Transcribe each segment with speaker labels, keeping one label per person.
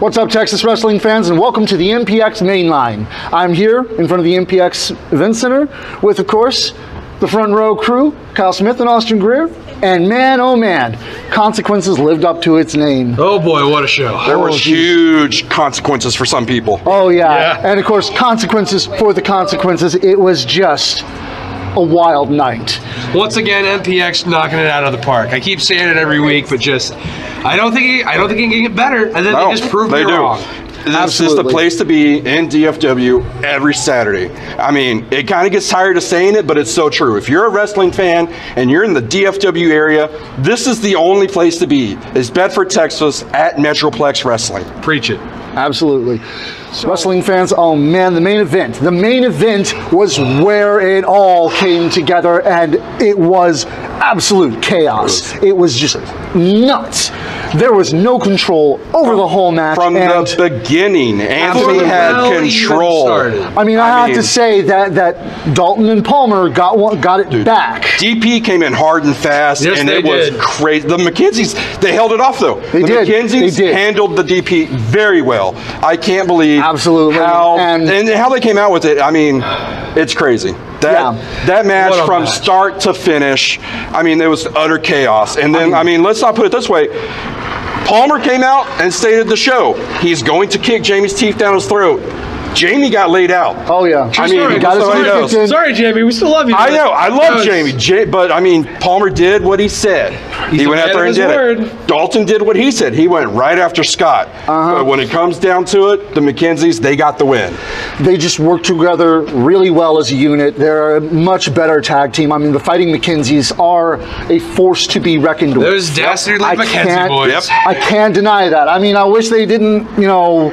Speaker 1: What's up, Texas wrestling fans, and welcome to the MPX Mainline. I'm here in front of the MPX Event Center with, of course, the front row crew, Kyle Smith and Austin Greer. And man, oh man, Consequences lived up to its name.
Speaker 2: Oh boy, what a show.
Speaker 3: There were oh, huge consequences for some people.
Speaker 1: Oh yeah. and of course, consequences for the consequences. It was just a wild night.
Speaker 2: Once again, MPX knocking it out of the park. I keep saying it every week, but just I don't think it, I don't think it can get better, and then
Speaker 3: No,
Speaker 2: they just prove
Speaker 3: they
Speaker 2: me
Speaker 3: do.
Speaker 2: wrong.
Speaker 3: This is the place to be in DFW every Saturday. I mean, it kind of gets tired of saying it, but it's so true. If you're a wrestling fan and you're in the DFW area, this is the only place to be. Is Bedford, Texas, at Metroplex Wrestling.
Speaker 2: Preach it.
Speaker 1: Absolutely. Wrestling fans, oh man, the main event. The main event was where it all came together, and it was absolute chaos. It was just nuts. There was no control over the whole match.
Speaker 3: From
Speaker 1: and
Speaker 3: the beginning, Anthony had control.
Speaker 1: I mean, I,
Speaker 3: I
Speaker 1: have
Speaker 3: mean-
Speaker 1: to say that that Dalton and Palmer got one, got it back.
Speaker 3: DP came in hard and fast,
Speaker 2: Yes,
Speaker 3: and
Speaker 2: they
Speaker 3: it was
Speaker 2: did.
Speaker 3: crazy. The McKenzie's, they held it off though.
Speaker 1: They
Speaker 3: the
Speaker 1: did.
Speaker 3: McKenzie's
Speaker 1: They did.
Speaker 3: handled the DP very well. I can't believe
Speaker 1: Absolutely.
Speaker 3: how
Speaker 1: And-
Speaker 3: and, how they came out with it. I mean, it's crazy. That
Speaker 1: Yeah.
Speaker 3: that match from
Speaker 2: match.
Speaker 3: start to finish, I mean, it was utter chaos. And then, I mean, let's not put it this way. Palmer came out and stated the show. He's going to kick Jamie's teeth down his throat. Jamie got laid out.
Speaker 1: Oh yeah,
Speaker 3: I mean,
Speaker 2: story.
Speaker 1: got his
Speaker 3: so he
Speaker 1: teeth
Speaker 3: knows.
Speaker 2: Sorry, Jamie, we still love you.
Speaker 3: I know. I love
Speaker 2: was-
Speaker 3: Jamie, J- but I mean, Palmer did what he said.
Speaker 2: He's
Speaker 3: he went
Speaker 2: man
Speaker 3: out there and did
Speaker 2: word.
Speaker 3: it. Dalton did what he said. He went right after Scott.
Speaker 1: Uh-huh.
Speaker 3: But when it comes down to it, the McKenzies they got the win.
Speaker 1: They just work together really well as a unit. They're a much better tag team. I mean, the Fighting McKenzies are a force to be reckoned with.
Speaker 2: Those dastardly
Speaker 1: I
Speaker 2: McKenzie
Speaker 1: can't-
Speaker 2: boys.
Speaker 3: Yep.
Speaker 1: I can't deny that. I mean, I wish they didn't, you know,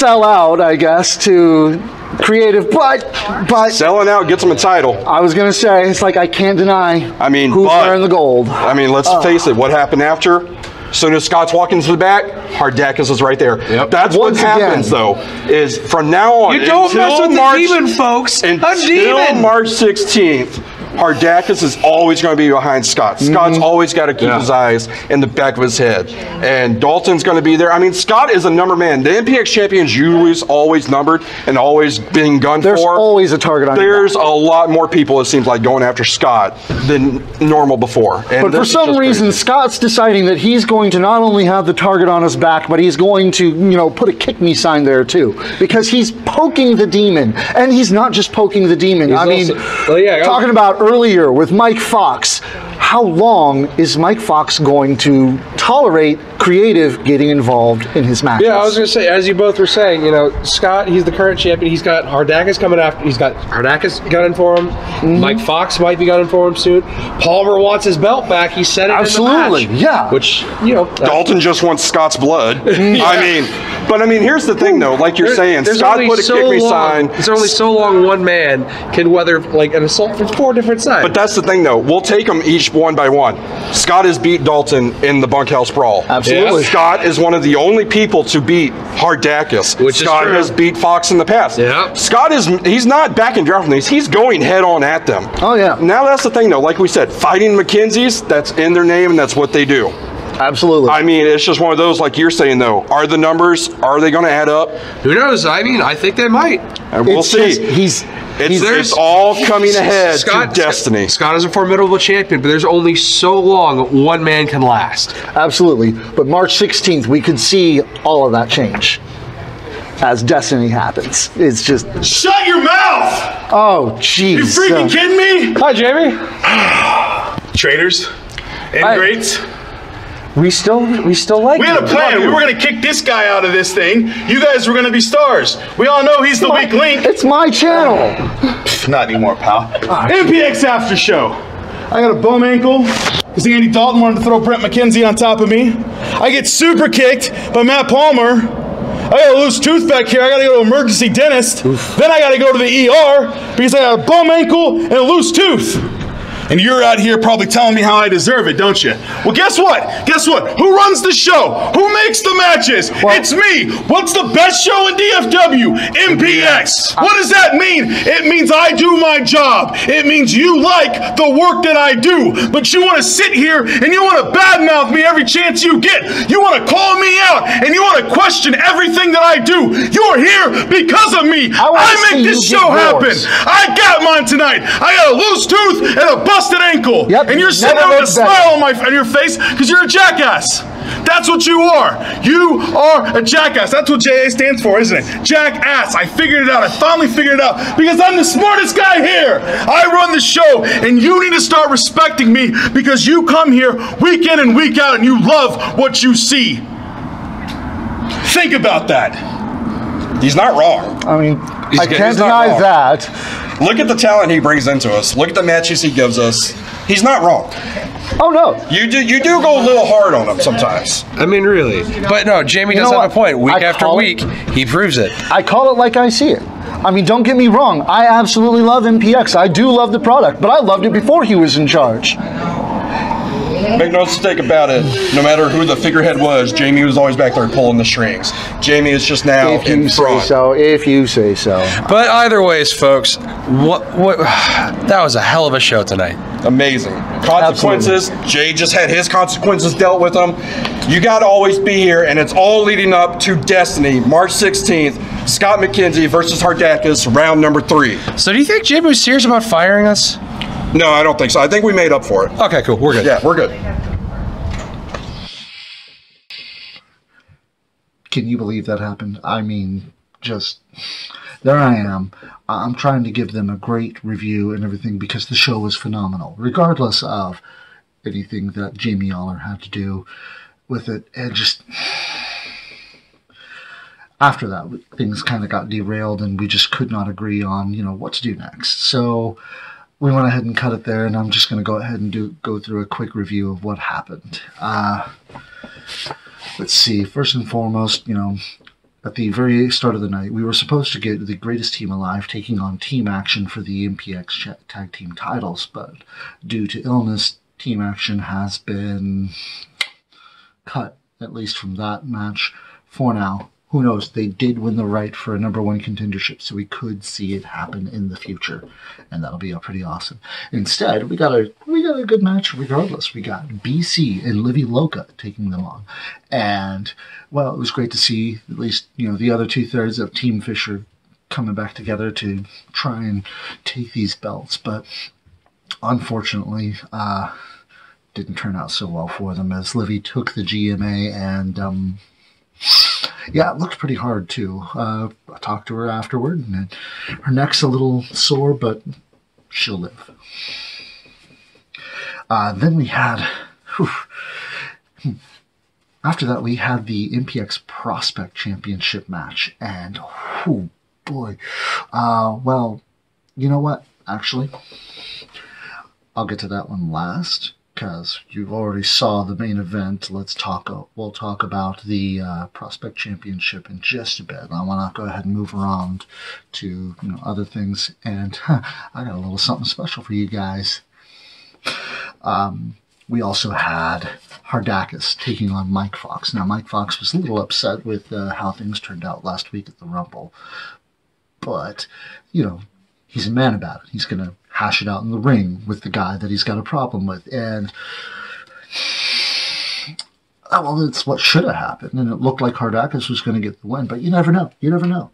Speaker 1: sell out. I guess to creative, but but
Speaker 3: Selling out gets them a title.
Speaker 1: I was gonna say it's like I can't deny.
Speaker 3: I mean,
Speaker 1: who's
Speaker 3: but-
Speaker 1: wearing the gold?
Speaker 3: I mean, let's
Speaker 1: Uh.
Speaker 3: face it. What happened after? As soon as Scott's walking to the back, Hardakis is right there.
Speaker 2: Yep.
Speaker 3: That's
Speaker 1: Once
Speaker 3: what happens,
Speaker 1: again.
Speaker 3: though. Is from now on,
Speaker 2: You don't
Speaker 3: until
Speaker 2: mess with
Speaker 3: March,
Speaker 2: the demon, folks.
Speaker 3: Until
Speaker 2: a demon.
Speaker 3: March 16th, Hardakis is always going to be behind Scott. Scott's
Speaker 1: Mm-hmm.
Speaker 3: always got to keep
Speaker 2: Yeah.
Speaker 3: his eyes in the back of his head. And Dalton's going to be there. I mean, Scott is a number man. The MPX champion's usually is always numbered and always being gunned
Speaker 1: There's
Speaker 3: for.
Speaker 1: always a target on your
Speaker 3: There's a lot more people, it seems like, going after Scott than normal before. And
Speaker 1: But for some reason,
Speaker 3: crazy.
Speaker 1: Scott's deciding that he's going to not only have the target on his back, but he's going to, you know, put a kick me sign there too, because he's poking the demon, and he's not just poking the demon. I mean,
Speaker 2: also- well, yeah,
Speaker 1: talking about earlier with Mike Fox. How long is Mike Fox going to tolerate creative getting involved in his matches?
Speaker 2: Yeah, I was gonna say, as you both were saying, you know, Scott, he's the current champion. He's got Hardakis coming after. He's got Hardakis gunning for him.
Speaker 1: Mm-hmm.
Speaker 2: Mike Fox might be gunning for him soon. Palmer wants his belt back. He said it
Speaker 1: Absolutely,
Speaker 2: in the match.
Speaker 1: yeah.
Speaker 2: Which you know, that-
Speaker 3: Dalton just wants Scott's blood. I mean, but I mean, here's the thing though. Like you're
Speaker 2: there-
Speaker 3: saying, Scott put a
Speaker 2: so
Speaker 3: kick me sign.
Speaker 2: There's only so long one man can weather like an assault from four different sides.
Speaker 3: But that's the thing though. We'll take them each one by one. Scott has beat Dalton in the bunkhouse brawl.
Speaker 1: Absolutely.
Speaker 3: Scott is one of the only people to beat Hardakis.
Speaker 2: Which
Speaker 3: Scott has beat Fox in the past.
Speaker 2: Yeah.
Speaker 3: Scott is he's not backing down from these. He's going head on at them.
Speaker 1: Oh, yeah.
Speaker 3: Now that's the thing though. Like we said, fighting McKenzie's, that's in their name and that's what they do.
Speaker 1: Absolutely.
Speaker 3: I mean, it's just one of those, like you're saying though. Are the numbers, are they going to add up?
Speaker 2: who knows? I mean, I think they might.
Speaker 3: And we'll
Speaker 1: It's
Speaker 3: see.
Speaker 1: just- he's
Speaker 3: it's, it's all coming ahead to destiny.
Speaker 2: Scott is a formidable champion, but there's only so long one man can last.
Speaker 1: Absolutely. But March 16th, we could see all of that change as Destiny happens. It's just,
Speaker 4: Shut your mouth!
Speaker 1: oh, jeez.
Speaker 4: You freaking
Speaker 1: Uh,
Speaker 4: kidding me?
Speaker 2: Hi, Jamie.
Speaker 4: Traitors. Ingrates.
Speaker 2: We still we still like
Speaker 4: We had a plan. We were going to kick this guy out of this thing. You guys were going to be stars. We all know he's the weak link.
Speaker 1: It's my channel.
Speaker 4: Not anymore, pal. MPX After Show. I got a bum ankle because Andy Dalton wanted to throw Brent McKenzie on top of me. I get super kicked by Matt Palmer. I got a loose tooth back here. I got to go to emergency dentist. Then I got to go to the ER because I got a bum ankle and a loose tooth. And you're out here probably telling me how I deserve it, don't you? Well, guess what? Guess what? Who runs the show? Who makes the matches. it's me. What's the best show in DFW? MPX. What does that mean? It means I do my job. It means you like the work that I do. But you want to sit here and you want to badmouth me every chance you get. You want to call me out and you want to question everything that I do. You're here because of me.
Speaker 1: I
Speaker 4: I make this show happen. I got mine tonight. I got a loose tooth and a busted ankle.
Speaker 1: Yep,
Speaker 4: And you're sitting there with a smile on my on your face because you're a jackass. That's what you are. You are a jackass. That's what JA stands for, isn't it? Jackass. I figured it out. I finally figured it out because I'm the smartest guy here. I run the show, and you need to start respecting me because you come here week in and week out and you love what you see. Think about that.
Speaker 3: He's not wrong.
Speaker 1: I mean, I can't
Speaker 3: He's
Speaker 1: deny that.
Speaker 3: Look at the talent he brings into us. Look at the matches he gives us. He's not wrong.
Speaker 1: Oh no,
Speaker 3: You do you do go a little hard on him sometimes.
Speaker 2: I mean, really. But no, Jamie
Speaker 1: You
Speaker 2: does
Speaker 1: know
Speaker 2: have a
Speaker 1: what?
Speaker 2: point. Week
Speaker 1: I
Speaker 2: after
Speaker 1: call
Speaker 2: week, he proves it.
Speaker 1: I call it like I see it. I mean, don't get me wrong. I absolutely love MPX. I do love the product, but I loved it before he was in charge.
Speaker 3: Make no mistake about it. No matter who the figurehead was, Jamie was always back there pulling the strings. Jamie is just now
Speaker 1: If
Speaker 3: in
Speaker 1: you say
Speaker 3: front.
Speaker 1: so. If you say so.
Speaker 2: But either ways, folks, what what that was a hell of a show tonight.
Speaker 3: Amazing. Consequences. Jay just had his consequences dealt with them. You got to always be here, and it's all leading up to Destiny, March 16th. Scott McKenzie versus Hardakis, round number three.
Speaker 2: So do you think Jamie was serious about firing us?
Speaker 3: No, I don't think so. I think we made up for it.
Speaker 2: Okay, cool. We're good.
Speaker 3: Yeah, we're good.
Speaker 1: Can you believe that happened? I mean, just there I am. I'm trying to give them a great review and everything because the show was phenomenal, regardless of anything that Jamie Oller had to do with it. And just after that, things kind of got derailed, and we just could not agree on you know what to do next. So we went ahead and cut it there, and I'm just going to go ahead and do go through a quick review of what happened. Uh, let's see. First and foremost, you know, at the very start of the night, we were supposed to get the greatest team alive taking on Team Action for the MPX tag team titles, but due to illness, Team Action has been cut, at least from that match for now. Who knows? They did win the right for a number one contendership, so we could see it happen in the future, and that'll be pretty awesome. Instead, we got a we got a good match regardless. We got BC and Livy Loca taking them on, and well, it was great to see at least you know the other two thirds of Team Fisher coming back together to try and take these belts, but unfortunately, uh, didn't turn out so well for them as Livy took the GMA and um, yeah, it looked pretty hard too. Uh, I talked to her afterward, and her neck's a little sore, but she'll live. Uh, then we had. whew, hmm. after that, we had the MPX Prospect Championship match, and oh boy, uh, well, you know what? Actually, I'll get to that one last because you already saw the main event. Let's talk. We'll talk about the uh, Prospect Championship in just a bit. I want to go ahead and move around to you know other things, and I got a little something special for you guys. Um, we also had Hardakis taking on Mike Fox. Now, Mike Fox was a little upset with uh, how things turned out last week at the Rumble, but you know he's a man about it. He's to hash it out in the ring with the guy that he's got a problem with. And, oh, well, that's what should have happened. And it looked like Hardakis was going to get the win. But you never know. You never know.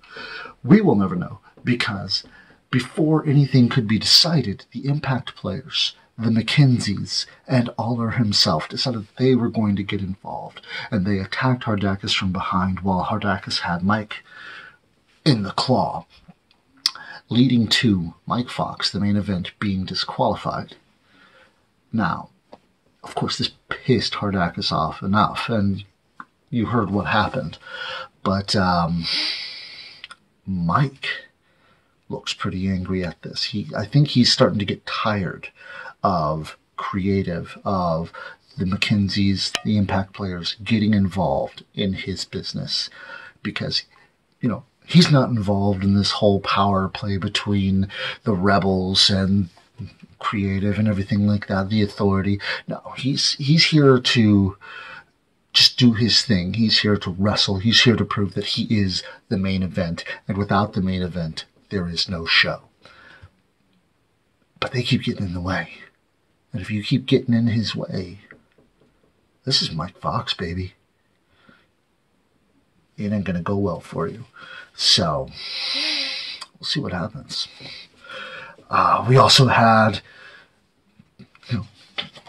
Speaker 1: We will never know because before anything could be decided, the Impact players, the Mackenzies, and Oller himself decided they were going to get involved. And they attacked Hardakis from behind while Hardakis had Mike in the claw leading to Mike Fox, the main event, being disqualified. Now, of course, this pissed Hardakis off enough, and you heard what happened. But um, Mike looks pretty angry at this. He, I think he's starting to get tired of creative, of the Mackenzies, the Impact players getting involved in his business because, you know, he's not involved in this whole power play between the rebels and creative and everything like that the authority no he's he's here to just do his thing. He's here to wrestle. He's here to prove that he is the main event. And without the main event, there is no show. But they keep getting in the way. And if you keep getting in his way, this is Mike Fox, baby. It ain't gonna go well for you. So, we'll see what happens. Uh, we also had, you know,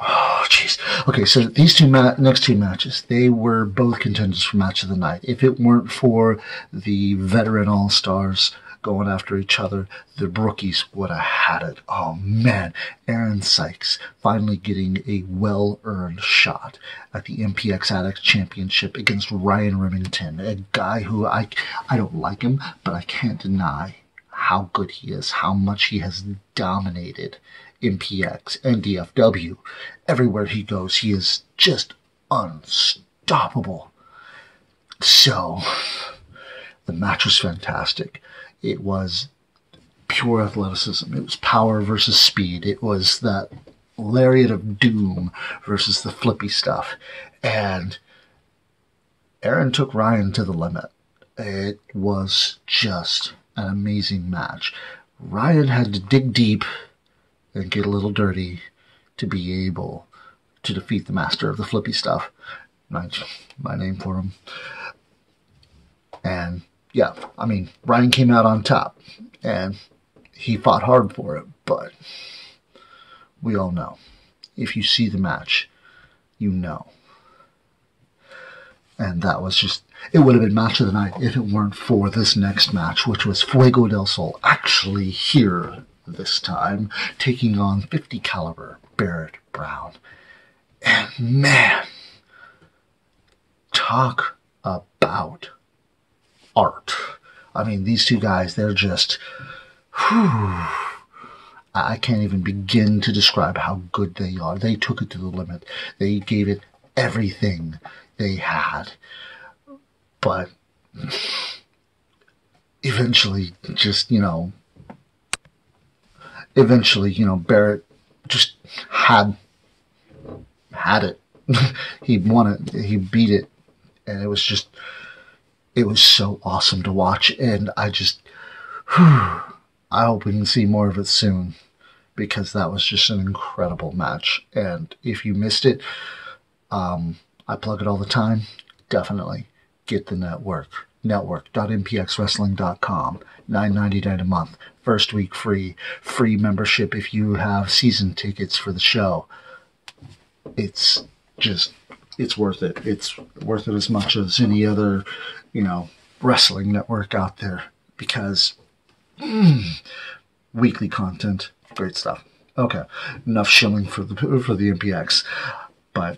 Speaker 1: oh jeez. Okay, so these two next two matches, they were both contenders for match of the night. If it weren't for the veteran all stars going after each other, the rookies would have had it. Oh man, Aaron Sykes finally getting a well-earned shot at the MPX Addict Championship against Ryan Remington, a guy who I I don't like him, but I can't deny how good he is, how much he has dominated MPX and DFW. Everywhere he goes, he is just unstoppable. So, the match was fantastic. It was pure athleticism. It was power versus speed. It was that lariat of doom versus the flippy stuff. And Aaron took Ryan to the limit. It was just an amazing match. Ryan had to dig deep and get a little dirty to be able to defeat the master of the flippy stuff. My, my name for him. Yeah, I mean, Ryan came out on top and he fought hard for it, but we all know. If you see the match, you know. And that was just, it would have been match of the night if it weren't for this next match, which was Fuego del Sol actually here this time, taking on 50 caliber Barrett Brown. And man, talk about art. I mean, these two guys, they're just, whew, I can't even begin to describe how good they are. They took it to the limit. They gave it everything they had. But eventually, just, you know, eventually, you know, Barrett just had had it. he won it. He beat it. And it was just it was so awesome to watch and I just whew, I hope we can see more of it soon because that was just an incredible match. And if you missed it, um, I plug it all the time. Definitely get the network. Network.mpxwrestling.com. Nine ninety nine a month. First week free. Free membership if you have season tickets for the show. It's just it's worth it. It's worth it as much as any other, you know, wrestling network out there because mm, weekly content, great stuff. Okay, enough shilling for the for the MPX, but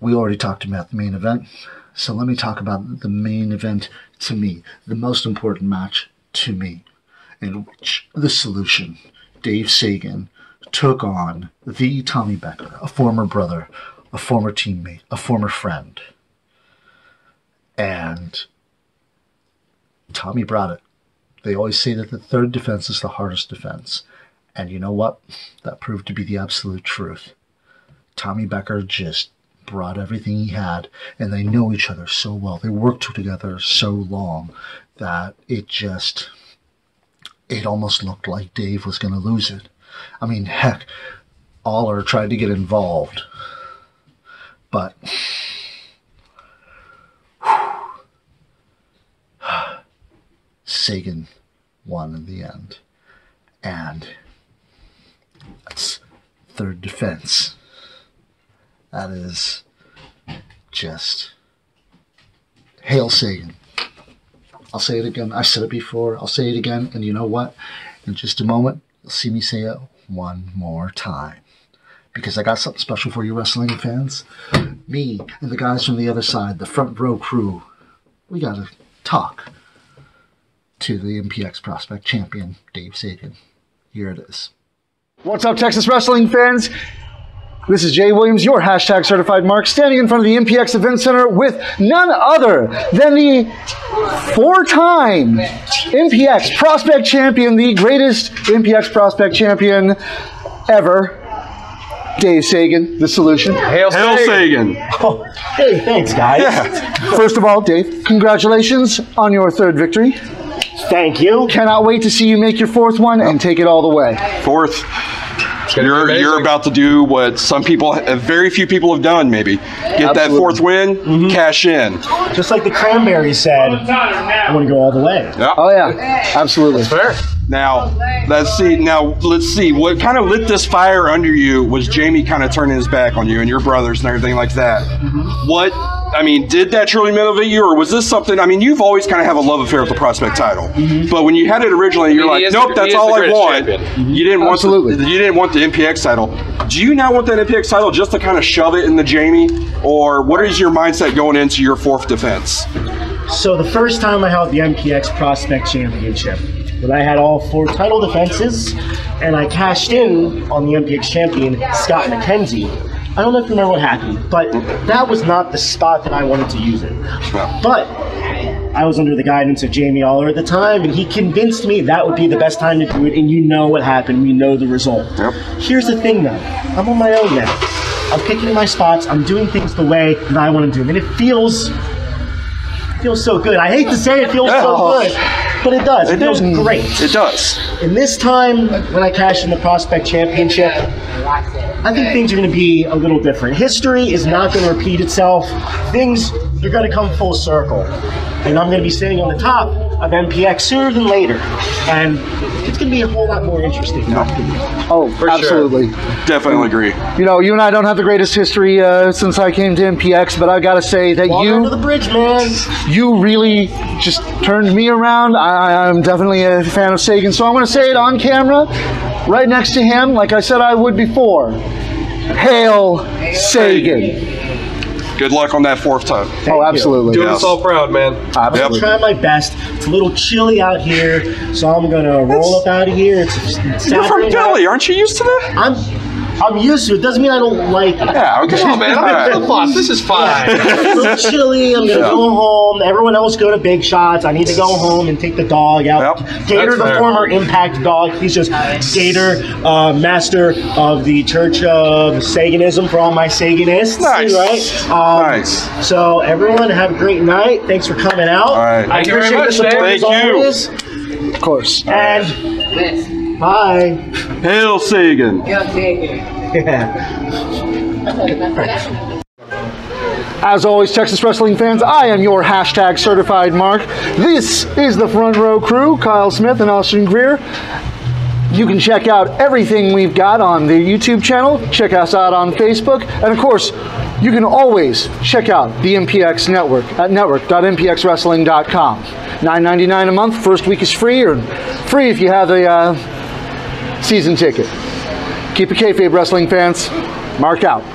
Speaker 1: we already talked about the main event. So let me talk about the main event to me, the most important match to me, in which the solution, Dave Sagan, took on the Tommy Becker, a former brother, a former teammate, a former friend. And Tommy brought it. They always say that the third defense is the hardest defense. And you know what? That proved to be the absolute truth. Tommy Becker just brought everything he had, and they know each other so well. They worked together so long that it just, it almost looked like Dave was going to lose it. I mean, heck, Oller tried to get involved, but Sagan won in the end. And that's third defense. That is just hail Sagan. I'll say it again. I said it before. I'll say it again. And you know what? In just a moment, you'll see me say it one more time. Because I got something special for you wrestling fans. Me and the guys from the other side, the front row crew, we got to talk to the MPX prospect champion, Dave Sagan. Here it is. What's up, Texas wrestling fans? This is Jay Williams, your hashtag certified mark, standing in front of the MPX Event Center with none other than the four time MPX prospect champion, the greatest MPX prospect champion ever, Dave Sagan, the solution.
Speaker 2: Hail,
Speaker 3: Hail
Speaker 2: Sagan.
Speaker 3: Sagan.
Speaker 5: Hey, thanks, guys. Yeah.
Speaker 1: First of all, Dave, congratulations on your third victory.
Speaker 5: Thank you.
Speaker 1: Cannot wait to see you make your fourth one and take it all the way.
Speaker 3: Fourth. You're, you're about to do what some people, uh, very few people have done, maybe. Get that fourth win, cash in.
Speaker 5: Just like the Cranberries said, I want to go all the way.
Speaker 1: Oh yeah, absolutely.
Speaker 2: Fair.
Speaker 3: Now, let's see. Now, let's see. What kind of lit this fire under you was Jamie kind of turning his back on you and your brothers and everything like that. Mm-hmm. What, I mean, did that truly motivate you, or was this something? I mean, you've always kind of have a love affair with the prospect title, mm-hmm. but when you had it originally, you're
Speaker 2: I mean,
Speaker 3: like, nope,
Speaker 2: the-
Speaker 3: that's all I
Speaker 2: greatest
Speaker 3: want.
Speaker 2: champion.
Speaker 3: You didn't want
Speaker 1: Absolutely.
Speaker 3: the, you didn't want the MPX title. Do you now want that MPX title just to kind of shove it in the Jamie, or what is your mindset going into your fourth defense?
Speaker 5: So the first time I held the MPX Prospect Championship, when I had all four title defenses, and I cashed in on the MPX champion Scott McKenzie. I don't know if you remember what happened, but that was not the spot that I wanted to use it. But I was under the guidance of Jamie Oller at the time, and he convinced me that would be the best time to do it. And you know what happened. We know the result.
Speaker 3: Yep.
Speaker 5: Here's the thing, though. I'm on my own now. I'm picking my spots. I'm doing things the way that I want to do them, and it feels feels so good. I hate to say it feels so good, but it does. It, feels great.
Speaker 3: It does.
Speaker 5: And this time, when I cash in the Prospect Championship, I think things are going to be a little different. History is not going to repeat itself. Things are going to come full circle. And I'm going to be sitting on the top of MPX sooner than later. And it's going to be a whole lot more interesting.
Speaker 1: Oh, For absolutely.
Speaker 3: Definitely agree.
Speaker 1: You know, you and I don't have the greatest history uh, since I came to MPX, but I gotta say that
Speaker 5: Water under the
Speaker 1: you
Speaker 5: bridge, man.
Speaker 1: you really just turned me around. I, I'm definitely a fan of Sagan, so I'm gonna say it on camera, right next to him, like I said I would before. Hail Sagan!
Speaker 3: Good luck on that fourth time.
Speaker 1: Oh,
Speaker 5: you.
Speaker 1: absolutely.
Speaker 2: Doing
Speaker 3: Yes.
Speaker 2: us all proud, man.
Speaker 1: Absolutely.
Speaker 5: I'm trying my best. It's a little chilly out here, so I'm gonna roll up out of here. It's, it's
Speaker 3: You're from
Speaker 5: Saturday night.
Speaker 3: Delhi, aren't you used to that?
Speaker 5: I'm I'm used to it. Doesn't mean I don't like it.
Speaker 3: Yeah, okay.
Speaker 2: Come man. I'm in
Speaker 3: All
Speaker 2: flip
Speaker 3: right.
Speaker 2: flops. This is fine.
Speaker 5: It's a little chilly. I'm gonna
Speaker 3: Yeah.
Speaker 5: go home. Everyone else go to big shots. I need to go home and take the dog out.
Speaker 3: Yep.
Speaker 5: Gator, the
Speaker 2: fair.
Speaker 5: former Impact dog. He's just Gator, uh, master of the Church of Saganism for all my Saganists.
Speaker 3: Nice.
Speaker 5: Right. Um,
Speaker 3: Nice.
Speaker 5: So everyone have a great night. Thanks for coming out.
Speaker 3: All right.
Speaker 5: I
Speaker 2: Thank you very
Speaker 5: appreciate
Speaker 2: much,
Speaker 5: the support
Speaker 2: Dave.
Speaker 5: as
Speaker 3: Thank you.
Speaker 5: always.
Speaker 1: Of course.
Speaker 5: And bye.
Speaker 3: Hail Sagan.
Speaker 1: As always, Texas wrestling fans, I am your hashtag certified mark. This is the front row crew, Kyle Smith and Austin Greer. You can check out everything we've got on the YouTube channel. Check us out on Facebook. And of course, you can always check out the MPX network at network.mpxwrestling.com. $9.99 a month. First week is free, or free if you have a uh, season ticket. Keep it kayfabe, wrestling fans. Mark out.